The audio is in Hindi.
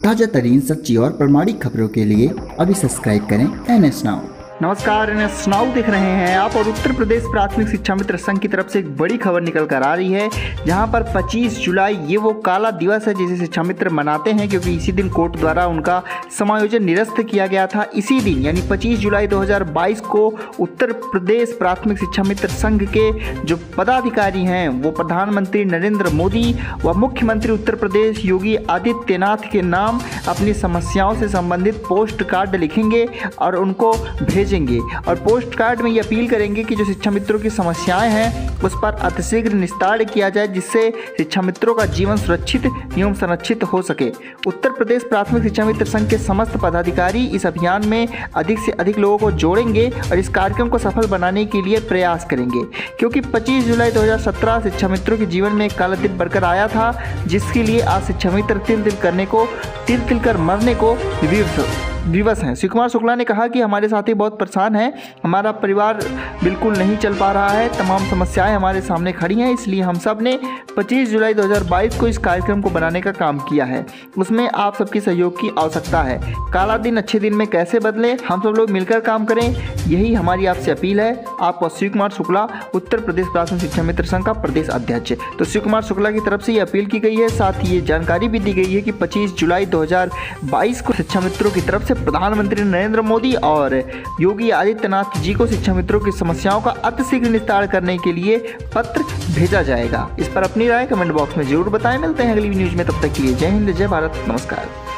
ताज़ा तरीन सच्ची और प्रमाणिक खबरों के लिए अभी सब्सक्राइब करें एन एस नाउ नमस्कार स्नाउ देख रहे हैं आप और उत्तर प्रदेश प्राथमिक शिक्षा मित्र संघ की तरफ़ से एक बड़ी खबर निकल कर आ रही है, जहाँ पर 25 जुलाई, ये वो काला दिवस है जिसे शिक्षा मित्र मनाते हैं क्योंकि इसी दिन कोर्ट द्वारा उनका समायोजन निरस्त किया गया था। इसी दिन, यानी 25 जुलाई 2022 को उत्तर प्रदेश प्राथमिक शिक्षा मित्र संघ के जो पदाधिकारी हैं, वो प्रधानमंत्री नरेंद्र मोदी व मुख्यमंत्री उत्तर प्रदेश योगी आदित्यनाथ के नाम अपनी समस्याओं से संबंधित पोस्ट कार्ड लिखेंगे और उनको भेज भेजेंगे और पोस्ट कार्ड में ये अपील करेंगे कि जो शिक्षा मित्रों की समस्याएँ हैं, उस पर अतिशीघ्र निस्तार किया जाए, जिससे शिक्षा मित्रों का जीवन सुरक्षित एवं संरक्षित हो सके। उत्तर प्रदेश प्राथमिक शिक्षा मित्र संघ के समस्त पदाधिकारी इस अभियान में अधिक से अधिक लोगों को जोड़ेंगे और इस कार्यक्रम को सफल बनाने के लिए प्रयास करेंगे। क्योंकि 25 जुलाई 2017 शिक्षा मित्रों के जीवन में काला दिन बढ़कर आया था, जिसके लिए आज शिक्षा मित्र तिल तिल करने को, तिल तिल कर मरने को विविध दिवस हैं। शिव कुमार शुक्ला ने कहा कि हमारे साथी बहुत परेशान हैं। हमारा परिवार बिल्कुल नहीं चल पा रहा है। तमाम समस्याएँ हमारे सामने खड़ी हैं, इसलिए हम सबने 25 जुलाई 2022 को इस कार्यक्रम को बनाने का काम किया है। उसमें आप सबकी सहयोग की आवश्यकता है। काला दिन अच्छे दिन में कैसे बदले, हम सब लोग मिलकर काम करें। यही हमारी आपसे अपील है। आप शिव कुमार शुक्ला, उत्तर प्रदेश प्राथमिक शिक्षा मित्र संघ का प्रदेश अध्यक्ष। तो शिव कुमार शुक्ला की तरफ़ से ये अपील की गई है। साथ ही ये जानकारी भी दी गई है कि पच्चीस जुलाई दो हज़ार बाईस को शिक्षा मित्रों की तरफ़ से प्रधानमंत्री नरेंद्र मोदी और योगी आदित्यनाथ जी को शिक्षा मित्रों की समस्याओं का अतिशीघ्र निस्तार करने के लिए पत्र भेजा जाएगा। इस पर अपनी राय कमेंट बॉक्स में ज़रूर बताएँ। मिलते हैं अगली न्यूज़ में। तब तक के लिए जय हिंद, जय भारत। नमस्कार।